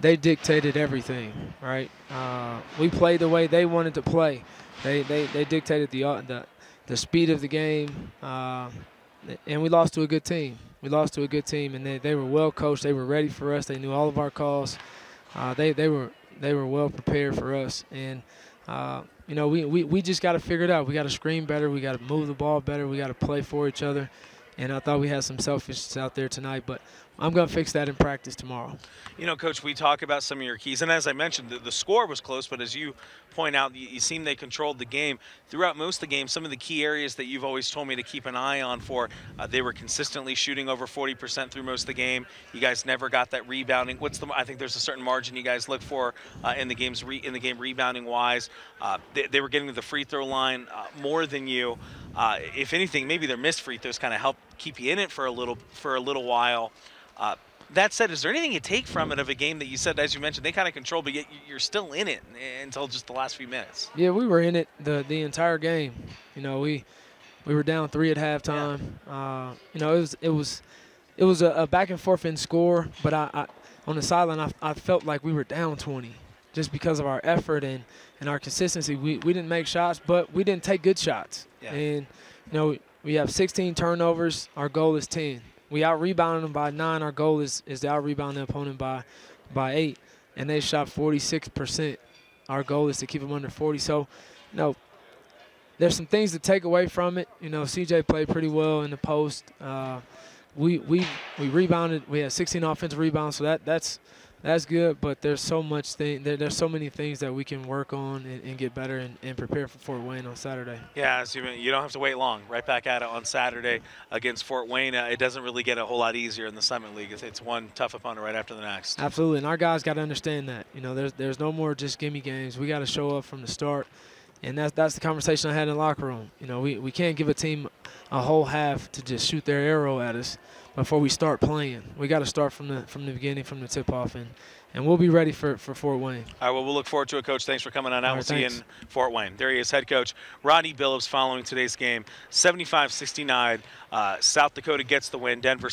they dictated everything, right? Uh, we played the way they wanted to play. They they, they dictated the uh, the the speed of the game, uh, and we lost to a good team. We lost to a good team, and they, they were well coached. They were ready for us. They knew all of our calls. Uh, they they were they were well prepared for us, and uh, you know we, we, we just got to figure it out. We got to screen better. We got to move the ball better. We got to play for each other. And I thought we had some selfishness out there tonight, but I'm going to fix that in practice tomorrow. You know, Coach, we talk about some of your keys, and as I mentioned, the, the score was close, but as you point out, you, you seem they controlled the game throughout most of the game. Some of the key areas that you've always told me to keep an eye on for, uh, they were consistently shooting over 40% through most of the game. You guys never got that rebounding. What's the? I think there's a certain margin you guys look for uh, in the games re, in the game rebounding wise. Uh, they, they, were getting to the free throw line uh, more than you. Uh, if anything, maybe their missed free throws kind of help keep you in it for a little for a little while. That said, is there anything you take from it of a game that you said, as you mentioned, they kind of control, but yet you're still in it until just the last few minutes? Yeah, we were in it the the entire game. You know, we we were down three at halftime. Yeah. Uh, you know, it was it was it was a, a back and forth in score, but I, I on the sideline I, I felt like we were down 20 just because of our effort and, and our consistency. We, we didn't make shots, but we didn't take good shots. Yeah. And you know, we have 16 turnovers. Our goal is 10 we out rebounded them by nine. Our goal is is to out rebound the opponent by by eight, and they shot 46 percent. Our goal is to keep them under 40. So, you know, there's some things to take away from it. You know, CJ played pretty well in the post. Uh, we we we rebounded. We had 16 offensive rebounds, so that that's that's good. But there's so much thing. There, there's so many things that we can work on and, and get better and, and, prepare for Fort Wayne on Saturday. Yeah, so you don't have to wait long. Right back at it on Saturday against Fort Wayne. Uh, it doesn't really get a whole lot easier in the Summit League. It's, it's one tough opponent right after the next. Absolutely, and our guys got to understand that. You know, there's there's no more just gimme games. We got to show up from the start. And that's that's the conversation I had in the locker room. You know, we, we can't give a team a whole half to just shoot their arrow at us before we start playing. We got to start from the from the beginning, from the tip off, and and we'll be ready for, for Fort Wayne. All right, well, we'll look forward to it, Coach. Thanks for coming on out. Right, we'll see you in Fort Wayne. There he is, head coach Rodney Billups following today's game. 75 69. Uh, South Dakota gets the win. Denver.